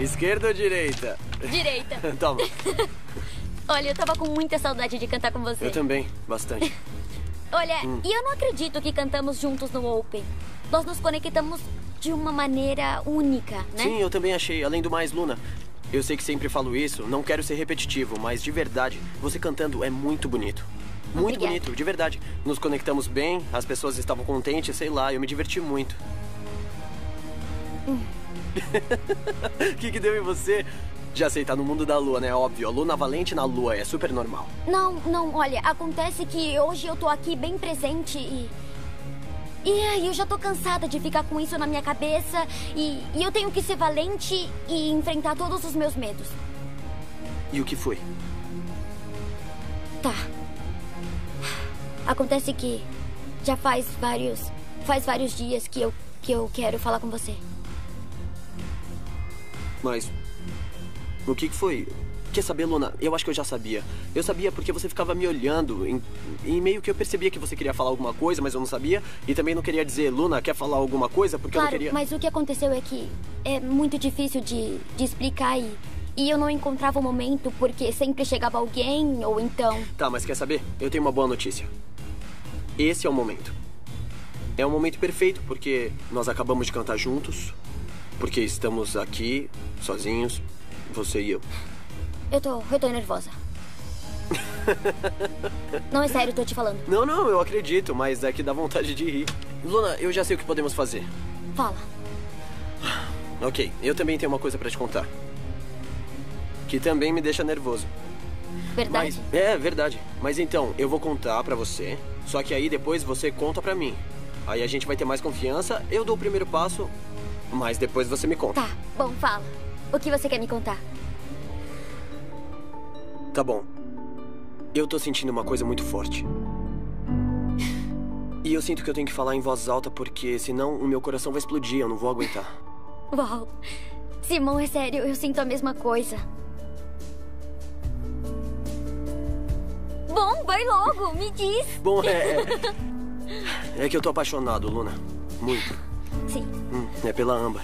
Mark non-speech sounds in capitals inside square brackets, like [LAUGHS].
Esquerda ou direita? Direita. [LAUGHS] Toma. [LAUGHS] Olha, eu tava com muita saudade de cantar com você. Eu também, bastante. [LAUGHS] Olha, e eu não acredito que cantamos juntos no Open. Nós nos conectamos de uma maneira única, né? Sim, eu também achei. Além do mais, Luna, eu sei que sempre falo isso, não quero ser repetitivo, mas de verdade, você cantando é muito bonito. Muito Obrigada. bonito, de verdade. Nos conectamos bem, as pessoas estavam contentes, sei lá, eu me diverti muito. O [LAUGHS] que, que deu em você? Já sei, tá no mundo da lua, né? Óbvio, a luna valente na lua é super normal. Não, não, olha, acontece que hoje eu tô aqui bem presente e. E aí, eu já tô cansada de ficar com isso na minha cabeça e, e eu tenho que ser valente e enfrentar todos os meus medos. E o que foi? Tá. Acontece que já faz vários. faz vários dias que eu que eu quero falar com você. Mas. O que que foi? Quer saber, Luna? Eu acho que eu já sabia. Eu sabia porque você ficava me olhando. em- E meio que eu percebia que você queria falar alguma coisa, mas eu não sabia. E também não queria dizer, Luna, quer falar alguma coisa? Porque eu Claro, não queria. mas o que aconteceu é que é muito difícil de, de explicar e, e eu não encontrava o momento porque sempre chegava alguém ou então. Tá, mas quer saber? Eu tenho uma boa notícia. Esse é o momento. É o momento perfeito porque nós acabamos de cantar juntos. Porque estamos aqui, sozinhos, você e eu. Eu tô. eu tô nervosa. [LAUGHS] não é sério, tô te falando. Não, não, eu acredito, mas é que dá vontade de rir. Luna, eu já sei o que podemos fazer. Fala. Ok, eu também tenho uma coisa pra te contar. Que também me deixa nervoso. Verdade? Mas, é, verdade. Mas então, eu vou contar pra você. Só que aí depois você conta pra mim. Aí a gente vai ter mais confiança, eu dou o primeiro passo, mas depois você me conta. Tá, bom, fala. O que você quer me contar? Tá bom. Eu tô sentindo uma coisa muito forte. [LAUGHS] E eu sinto que eu tenho que falar em voz alta porque senão o meu coração vai explodir, eu não vou aguentar. [LAUGHS] Uau! Simão, é sério, eu sinto a mesma coisa. Bom, vai logo, me diz. Bom, é. É, [LAUGHS] é que eu tô apaixonado, Luna. Muito. Sim. Hum, é pela Amber.